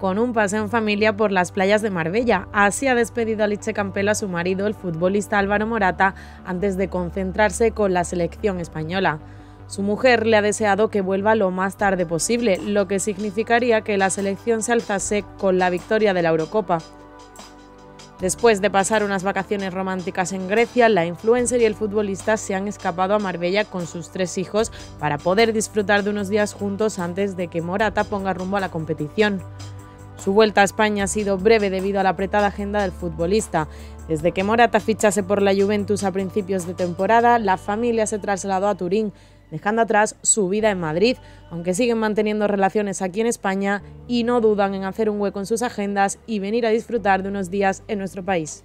con un paseo en familia por las playas de Marbella. Así ha despedido Alice Campelo a su marido, el futbolista Álvaro Morata, antes de concentrarse con la selección española. Su mujer le ha deseado que vuelva lo más tarde posible, lo que significaría que la selección se alzase con la victoria de la Eurocopa. Después de pasar unas vacaciones románticas en Grecia, la influencer y el futbolista se han escapado a Marbella con sus tres hijos para poder disfrutar de unos días juntos antes de que Morata ponga rumbo a la competición. Su vuelta a España ha sido breve debido a la apretada agenda del futbolista. Desde que Morata fichase por la Juventus a principios de temporada, la familia se trasladó a Turín, dejando atrás su vida en Madrid, aunque siguen manteniendo relaciones aquí en España y no dudan en hacer un hueco en sus agendas y venir a disfrutar de unos días en nuestro país.